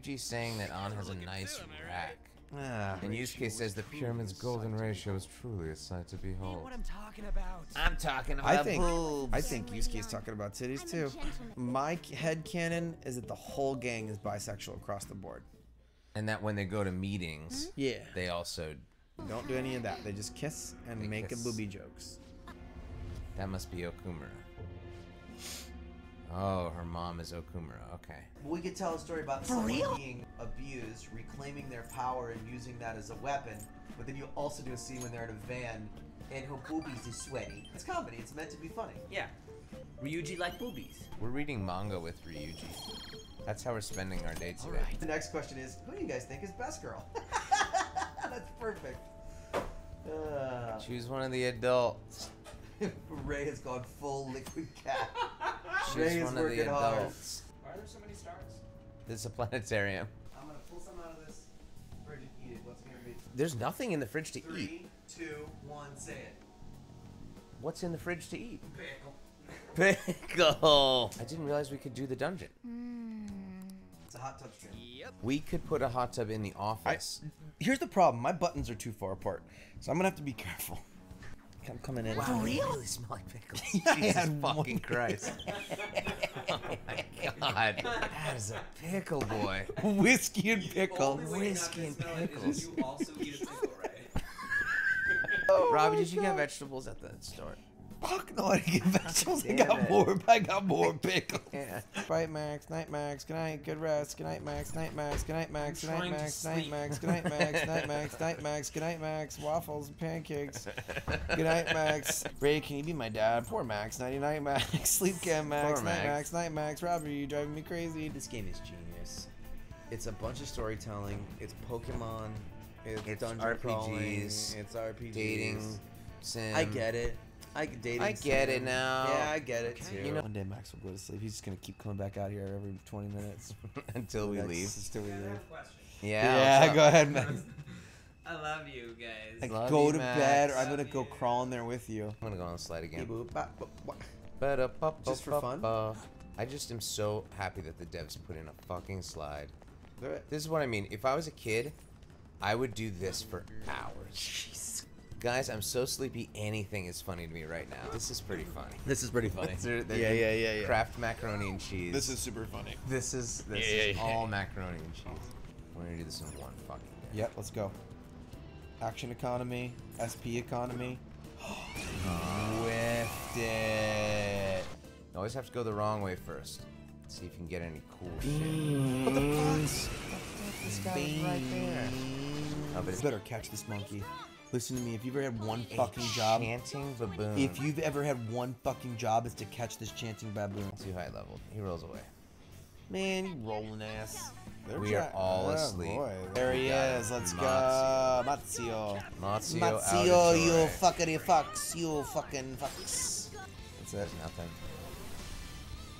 Ryuji's saying that Ann has a nice rack. Ah, And Yusuke says the pyramid's golden ratio is truly a sight to behold. What I'm talking about. I'm talking about I think boobs. I think Yusuke's talking about titties too. My head canon is that the whole gang is bisexual across the board. and that when they go to meetings, Yeah. they also Don't do any of that. They just kiss and They make kiss. booby jokes. that must be Okumura. Oh, her mom is Okumura. Okay. We could tell a story about someone being abused, reclaiming their power and using that as a weapon. But then you also do a scene when they're in a van and her boobies is sweaty. It's comedy. It's meant to be funny. Yeah. Ryuji like boobies. We're reading manga with Ryuji. That's how we're spending our day today. All right. The next question is, who do you guys think is best girl? That's perfect. Uh, Choose one of the adults. Ray has gone full liquid cat. Choose Ray one of the working hard. adults. Why are there so many stars? This is a planetarium. I'm gonna pull some out of this fridge and eat it. What's it gonna be? There's nothing in the fridge to eat. Three, two, one, say it. What's in the fridge to eat? Pickle. Pickle. I didn't realize we could do the dungeon. Hmm. It's a hot tub stream. Yep. We could put a hot tub in the office. Here's the problem. My buttons are too far apart, so I'm gonna have to be careful. I'm coming in. Wow, they really smell like pickles. I Jesus fucking Christ. oh my god. That is a pickle boy. Whiskey and pickle. Whiskey and pickles. you also eat a pickle, right? Oh Robbie, did you get vegetables at the store? Fuck no, I didn't get vegetables. I got it. more. I got more pickles. Yeah. Right, Max. Night, Max. Good night. Good rest. Good night, Max. Night, Max. Good night, Max. Good night, trying to Max. Night. Max. Good night, Max. Night, Max. Night, Max. Good night, Max. Waffles and pancakes. Good night, Max. Ray, can you be my dad? Poor Max. Nighty night, Max. Sleep cam, Max. Poor night, Max. Max. Night, Max. Robbie, you driving me crazy. This game is genius. It's a bunch of storytelling. It's Pokemon. It's, It's dungeon crawling. RPGs, It's RPGs. Dating, sim. I get it. I dating. I get it now. Yeah, I get it too. You know- One day Max will go to sleep. He's just gonna keep coming back out here every 20 minutes. until we Next- leave. Until we leave. Yeah. Yeah, go ahead, Max. I love you guys. Like, Love go you, to Max. bed, or I'm gonna go crawl in there with you. I'm gonna go on the slide again. Just Just for fun? I just am so happy that the devs put in a fucking slide. This is what I mean. If I was a kid, I would do this for hours. Guys, I'm so sleepy. Anything is funny to me right now. This is pretty funny. This is pretty funny. They're- they're yeah, yeah, yeah, yeah. Kraft macaroni and cheese. This is super funny. this is this Yeah, is yeah, all macaroni and cheese. We're gonna do this in one fucking day. Yep, let's go. Action economy, SP economy. Whiffed it. You always have to go the wrong way first. See if you can get any cool shit. What the fuck? This guy was right there. Oh, but it's better catch this monkey. Listen to me. If you've ever had one fucking job, Chanting baboon. if you've ever had one fucking job, is to catch this chanting baboon. too high level, he rolls away. Man, you rolling ass. They're We are all Oh, asleep. boy. There he is. Let's go, Matsio. Matsio. Matsio, Matsio, you Auditore. fuckity fucks. You fucking fucks. That's it. Nothing.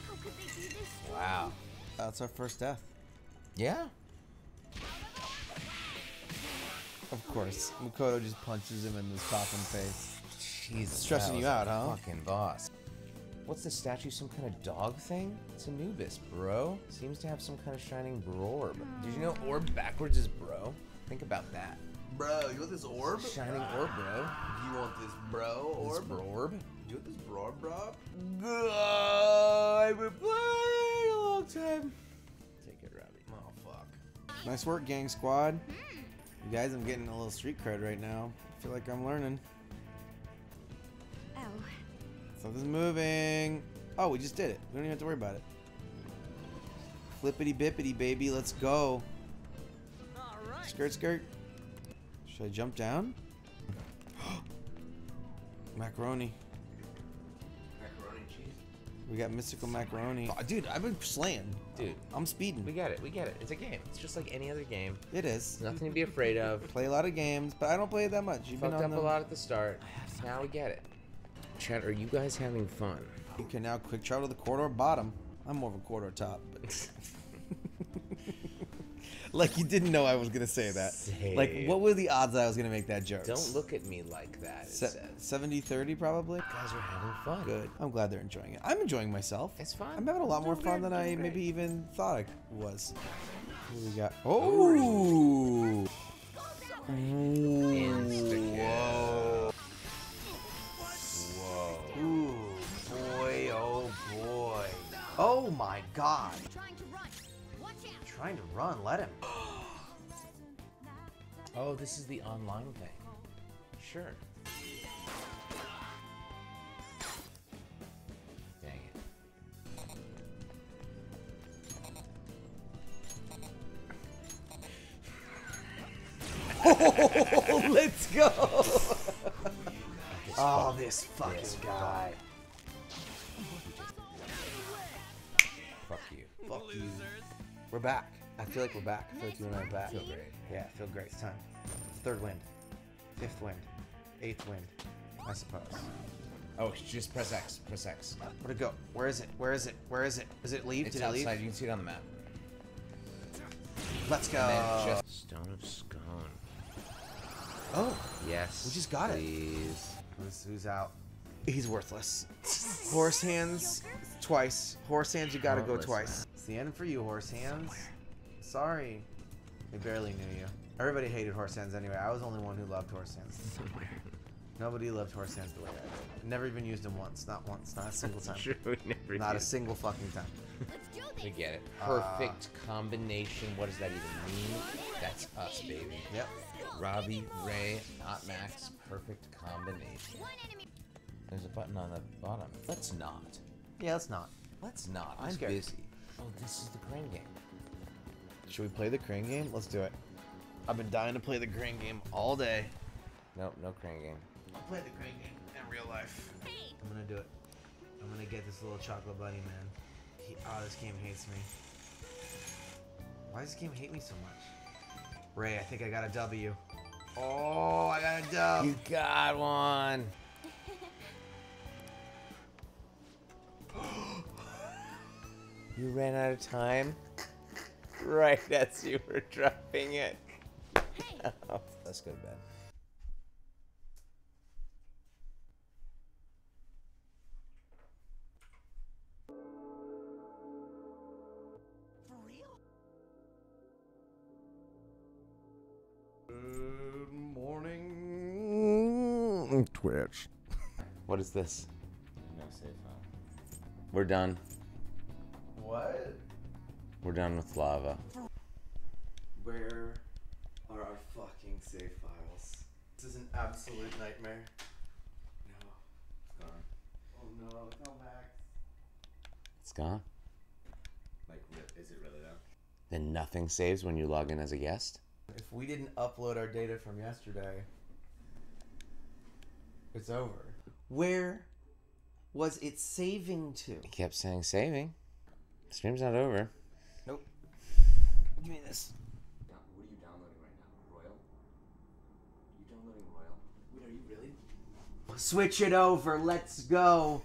How could they do this? Wow. That's our first death. Yeah. Of course. Makoto just punches him in his coffin face. Jesus. Stressing that you out, a huh? Fucking boss. What's the statue? Some kind of dog thing? It's Anubis, bro. Seems to have some kind of shining orb. Did you know orb backwards is bro? Think about that. Bro, you want this orb? Shining orb, bro. You want this bro This orb? orb. You want this bro bro? I've been playing a long time. Take it, Robbie. Oh fuck. Nice work, gang squad. Hmm. You guys, I'm getting a little street cred right now. I feel like I'm learning. Oh, Something's moving. Oh, we just did it. We don't even have to worry about it. Flippity bippity, baby. Let's go. All right. Skirt, skirt. Should I jump down? macaroni. Macaroni and cheese. We got mystical macaroni. Oh, dude, I've been slaying. Dude, I'm speeding. we get it. We get it. It's a game. It's just like any other game. It is. There's nothing to be afraid of. Play a lot of games, but I don't play it that much. You've been Fucked on up the, a lot at the start. Now we get it. Chat, are you guys having fun? You can now quick travel to the corridor bottom. I'm more of a corridor top. But like you didn't know I was gonna say that. Like what were the odds that I was gonna make that joke? Don't look at me like that. It Se- says. 70 30 probably. You guys are having fun. Good. I'm glad they're enjoying it. I'm enjoying myself. It's fun. I'm having a lot more fun than I great. maybe even thought I was. Who we got? Oh. Insta-kill. Whoa. Ooh, boy, oh boy. Oh my god. Trying to run. Trying to run, let him. Oh, this is the online thing. Sure. Dang it. Let's go. oh, this fucking guy. Fuck you. Fuck you. We're back. I feel like we're back. I feel like you and I are back. Feel great. Yeah, I feel great. It's time. Third wind. Fifth wind. Eighth wind. I suppose. Oh, just press X. Press X. Where'd it go? Where is it? Where is it? Where is it? Is it leave? It's Did it leave? outside. You can see it on the map. Let's go. Just Stone of Scone. oh, Yes. We just got it. please. who's, who's out? He's worthless. Horse hands twice. Horse hands, you gotta go Heartless, twice. It's the end for you, horse hands. Sorry. We barely knew you. Everybody hated horse hands anyway. I was the only one who loved horse hands. Nobody loved horse hands the way I did. Never even used them once. Not once. Not a single time. True, never Not a single fucking time. We get it. Uh, Perfect combination. What does that even mean? That's us, baby. Yep. Robbie, Ray, not Max. Perfect combination. One enemy. There's a button on the bottom. Let's not. Yeah, let's not. Let's not. I'm I'm scared. busy. Oh, this is the crane game. Should we play the crane game? Let's do it. I've been dying to play the crane game all day. Nope, no crane game. I'll play the crane game in real life. Hey. I'm gonna do it. I'm gonna get this little chocolate bunny, man. He, oh, this game hates me. Why does this game hate me so much? Ray, I think I got a W. Oh, I got a dub. You got one. You ran out of time. Right as you were dropping it. Hey. Oh. Let's go to bed. For real? Good morning, Twitch. What is this? No save file. We're done. What? We're done with lava. Where are our fucking save files? This is an absolute nightmare. No. It's gone. Oh no, come back. It's gone. Like, re- is it really though? Then nothing saves when you log in as a guest. If we didn't upload our data from yesterday, it's over. Where was it saving to? It kept saying saving. Stream's not over. Give me this. What are you downloading right now? Royal? You downloading Royal? Wait, are you really? Switch it over. Let's go.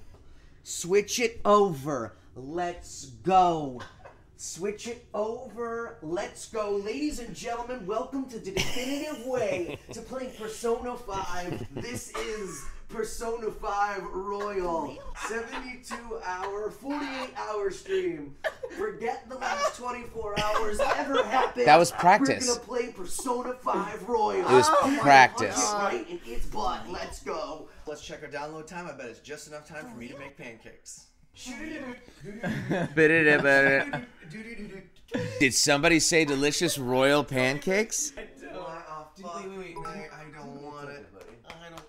Switch it over. Let's go. Switch it over. Let's go. Ladies and gentlemen, welcome to the definitive way to playing Persona 5. This is Persona 5 Royal. 72 hour, 48 hour stream. Forget the last 24 hours ever happened. That was practice. We're gonna play Persona 5 Royal. It was oh practice. punch it right in its butt. Let's go. Let's check our download time. I bet it's just enough time for me to make pancakes. Did somebody say delicious royal pancakes? Oh, fuck. Wait, wait, wait. I don't want it. I don't want it.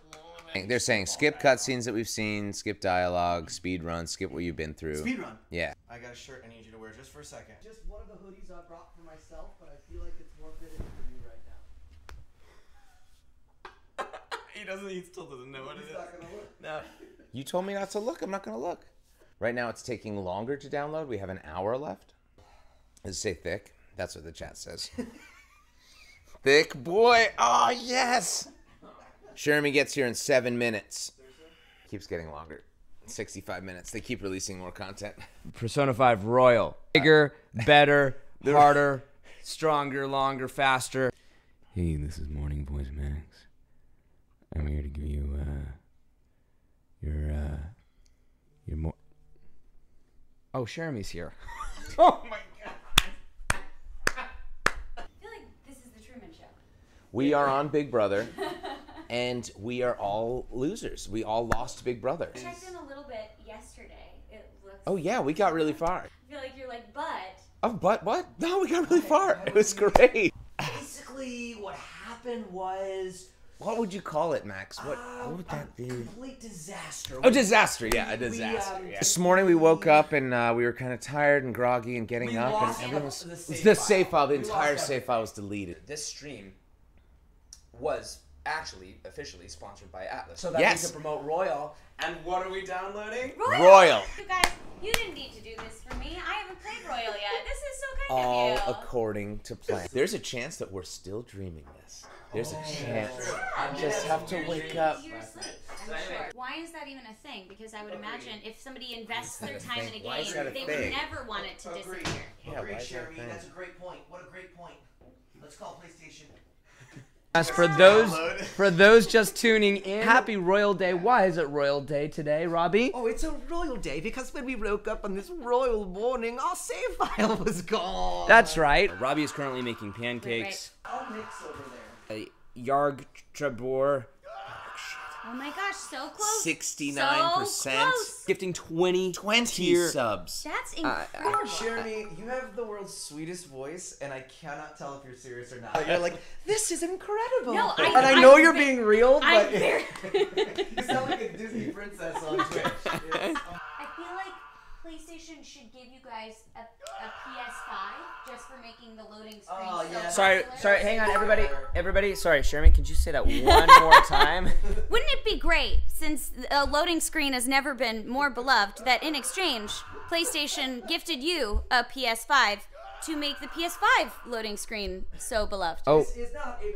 They're saying skip cutscenes that we've seen, skip dialogue, speed run, skip what you've been through. Speedrun. Yeah. I got a shirt I need you to wear just for a second. Just one of the hoodies I brought for myself, but I feel like it's more fitted for you right now. He doesn't. He still doesn't know what it is. No. You told me not to look. I'm not going to look. Right now it's taking longer to download. We have an hour left. Does it say thick? That's what the chat says. thick boy. Oh, yes. Cherami gets here in seven minutes. Keeps getting longer. 65 minutes. They keep releasing more content. Persona 5 Royal. Bigger, better, harder, stronger, longer, faster. Hey, this is Morning Voice Max. I'm here to give you uh your uh your more Oh, Cherami's here. oh my god. I feel like this is the Truman show. We are on Big Brother, and we are all losers. We all lost Big Brother. checked in a little bit yesterday. It looks. Oh yeah, we got really far. I feel like you're like, but Oh, but what? No, we got really far. It was great. Basically, what happened was What would you call it, Max? What, uh, what would that be? complete disaster. Oh, disaster! Yeah, a We, disaster. um, yeah. This morning we woke up and uh, we were kind of tired and groggy and getting We up, lost and everyone was the the save save, file. save file. The We entire safe file was deleted. This stream was actually officially sponsored by Atlus, so that Yes. we could promote Royal. And what are we downloading? Royal. Royal. You guys, you didn't need to do this for me. I haven't played Royal yet. This is so kind All of you. All according to plan. There's a chance that we're still dreaming this. There's Oh, a chance. I just have to wake up. You're asleep. I'm sure. Why is that even a thing? Because I would imagine if somebody invests their a time in a thing? Why is game, a they thing? would never want it to Agreed. disappear. Yeah, Agreed, why is that a Cherami. That's a great point. What a great point. Let's call PlayStation. As for those for those just tuning in, happy Royal Day. Why is it Royal Day today, Robbie? Oh, it's a royal day because when we woke up on this royal morning, our save file was gone. That's right. Robbie is currently making pancakes. I'll mix over there. A Yarg Trebor Oh my gosh, so close. 69%. So close. gifting 20 20 tier subs. That's Uh, incredible. Cherami, you have the world's sweetest voice, and I cannot tell if you're serious or not. You're like, this is incredible. No, I- and I know I'm you're ve- being real, I'm but very. you sound like a Disney princess on Twitch. I feel like PlayStation should give you guys a, a PS5 just for making the loading screen Oh, so yeah. Sorry, popular. sorry, hang on, everybody. Everybody, sorry, Cherami, could you say that one more time? Wouldn't it be great, since a loading screen has never been more beloved, that in exchange, PlayStation gifted you a PS5 to make the PS5 loading screen so beloved? Oh, This is not a paid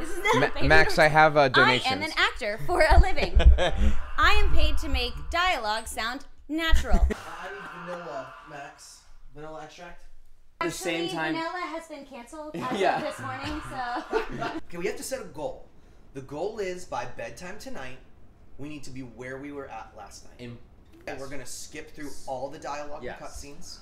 This is not Ma- paid Max, I have uh, I am an actor for a living. I am paid to make dialogue sound natural. I need vanilla, Max. Vanilla extract. the same time- Vanilla has been canceled as Yeah. of this morning, so. Okay, we have to set a goal. The goal is by bedtime tonight, we need to be where we were at last night. Im- And we're gonna skip through all the dialogue Yes. and cutscenes,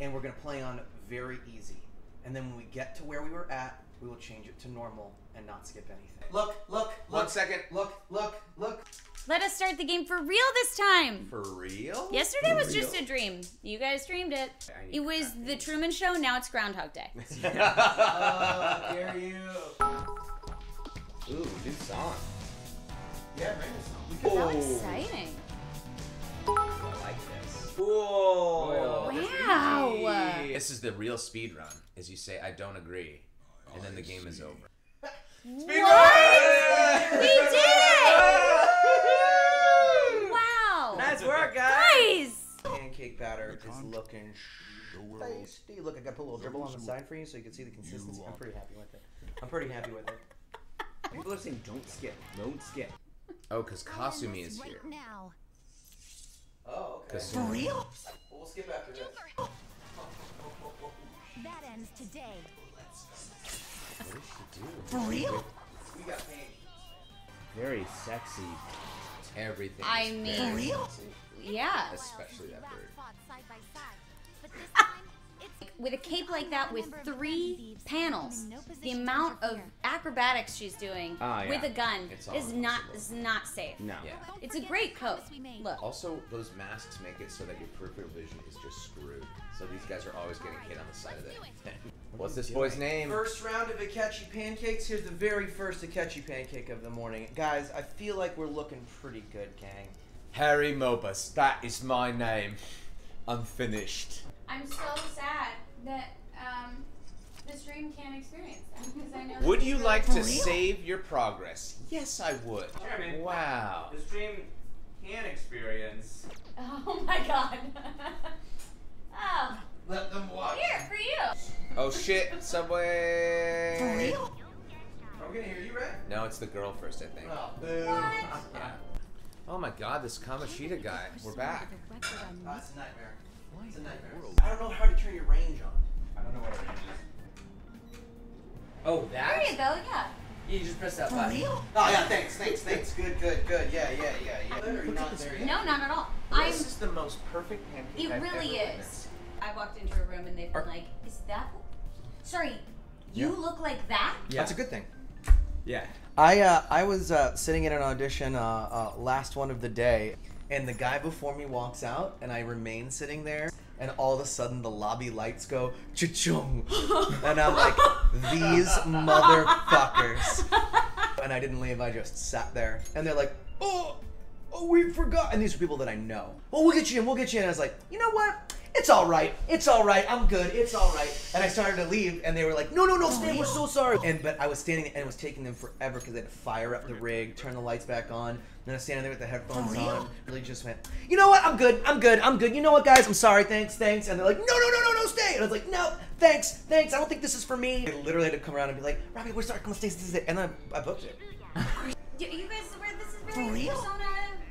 and we're gonna play on very easy. And then when we get to where we were at, we will change it to normal and not skip anything. Look, look, One look, second. look, look, look. Let us start the game for real this time. For real? Yesterday was just a dream. You guys dreamed it. It was the Truman Show. Now it's Groundhog Day. Uh, dare you? Ooh, new song. Yeah, bring How exciting! I like this. Whoa. Wow. This is the real speed run. as you say I don't agree, and then the game is over. What? We did it! Wow. Nice work, guys. Guys. Pancake batter is looking tasty. Look, I got to put a little dribble on the side for you so you can see the consistency. I'm pretty happy with it. I'm pretty happy with it. People are saying don't skip, don't skip. Oh, because Kasumi is here. now. Oh, okay. Kasumi. real? We'll skip after this. That ends today. For real? We got pancakes. Very sexy. Everything. I mean- very real? Yeah. Especially that bird. With a cape like that with three panels, the amount of acrobatics she's doing Ah, yeah. with a gun It's is not impossible. is not safe. No. Yeah. It's a great coat. Look. Also, those masks make it so that your peripheral vision is just screwed. So these guys are always getting hit on the side of the head. What's this boy's name? First round of Akechi pancakes. Here's the very first Akechi pancake of the morning. Guys, I feel like we're looking pretty good, gang. Harry Mobus. That is my name. Unfinished. I'm so sad that um, the stream can't experience that because I know. Would you like really- to save your progress? Yes, I would. Cherami. Wow. The stream can experience. Oh my god. oh, Let them watch. here for you. Oh shit, Subway. For real? Are we gonna hear you, Ray? No, it's the girl first, I think. Oh, boo. Yeah. Oh my god, this Kamoshida guy. We're back. Uh, it's a nightmare. It's a nightmare. I don't know how to turn your range on. I don't know what range is. Oh, There you go. Yeah. You just press that button. Oh yeah, thanks, thanks, thanks. Good, good, good. Yeah, yeah, yeah, yeah. Are you not there yet? No, not at all. I'm. This is the most perfect pancake. It I've really ever is. witnessed. I walked into a room and they've been like, "Is that? Sorry, you look like that." Yeah, That's a good thing. Yeah. I uh, I was uh, sitting in an audition, uh, uh, last one of the day, and the guy before me walks out, and I remain sitting there, and all of a sudden the lobby lights go cha-chung, and I'm like, these motherfuckers, and I didn't leave. I just sat there, and they're like, oh, oh, we forgot, and these are people that I know. Well, we'll get you in. We'll get you in. I was like, you know what? It's all right. It's all right. I'm good. It's all right. And I started to leave, and they were like, "No, no, no, stay. We're so sorry." And but I was standing, and it was taking them forever because they had to fire up the rig, turn the lights back on. And then I was standing there with the headphones on. Really just went, "You know what? I'm good. I'm good. I'm good. You know what, guys? I'm sorry. Thanks, thanks." And they're like, "No, no, no, no, no, stay." And I was like, "No, thanks, thanks. I don't think this is for me." They literally had to come around and be like, "Robbie, we're sorry. Come on, stay, stay, stay." And then I booked it. You, you guys were this is very real? persona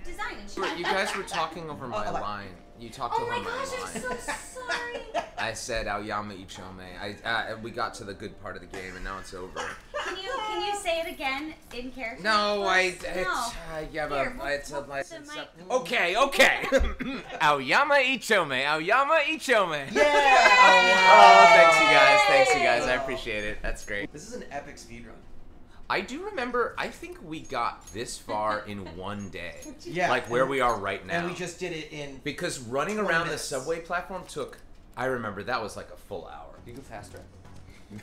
design and shit. You guys were talking over oh, my Oh, like- line. You talked Oh over my my gosh, I'm so sorry. I said Aoyama Ichome. I uh, we got to the good part of the game and now it's over. Can you can you say it again in character? No, I it's no. uh, yeah, Here, but we'll- it's we'll put license. mic- Okay, okay. Aoyama Ichome. Aoyama Ichome. Yeah. Oh, thanks you guys. Thanks you guys. I appreciate it. That's great. This is an epic speedrun. I do remember. I think we got this far in one day. Yeah. Like where and- we are right now. And we just did it in. because running around minutes. the subway platform took. I remember that was like a full hour. You go faster.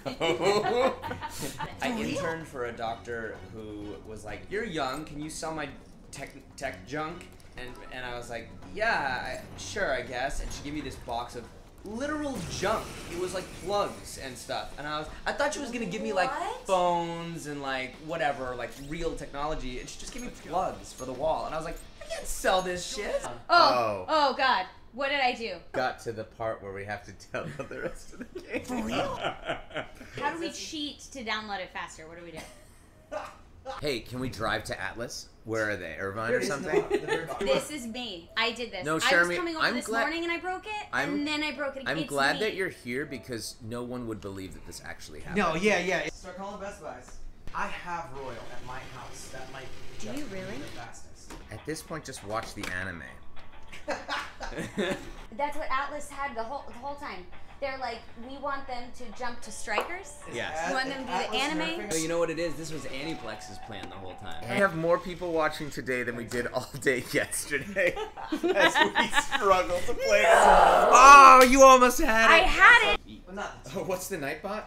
No. I interned for a doctor who was like, "You're young. Can you sell my tech tech junk?" And and I was like, "Yeah, sure, I guess." And she gave me this box of literal junk. It was like plugs and stuff. And I was I thought she was gonna give me like What? phones and like whatever, like real technology. And she just gave me plugs for the wall. And I was like, I can't sell this shit. Oh, Oh. oh, God. What did I do? got to the part where we have to tell the rest of the game. For real? How do we cheat to download it faster? What do we do? Hey, can we drive to Atlus? Where are they? Irvine There or it is in the something? bottom, the very bottom. This is me. I did this. No, I was Cherami, coming over I'm this glad- morning and I broke it, I'm- and then I broke it again. I'm It's glad me. that you're here because no one would believe that this actually happened. No, yeah, yeah. Start calling Best Buys. I have Royal at my house. That might Do just you be really? the fastest. At this point, just watch the anime. That's what Atlus had the whole the whole time. They're like, we want them to jump to strikers. Yes. You want them to do the anime? nerfing So you know what it is? This was Aniplex's plan the whole time. We have more people watching today than we did all day yesterday as we struggle to play this. Oh, you almost had it. I had it. Oh, what's the Nightbot?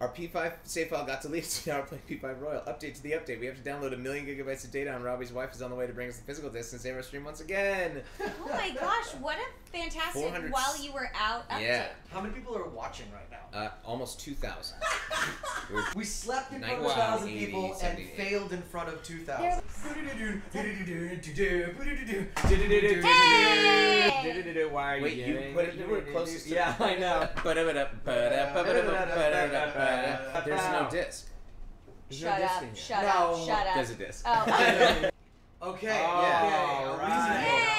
Our P5 save file got deleted, so now we're playing P5 Royal. Update to the update. We have to download a million gigabytes of data, and Robbie's wife is on the way to bring us the physical disc and save our stream once again. Oh my gosh, what a fantastic 400 while you were out update. Yeah, How many people are watching right now? uh, almost 2,000. We're- slept in front of a thousand 80, people and 78. failed in front of two thousand. Hey! Why are you Wait, you put it- you were closest to- Yeah, I know. There's no disc. There's no Shut disc up, in here. shut No. up, shut up. There's a disc. Oh. Okay, Oh, yeah, right. reasonable. Yay! Reasonable.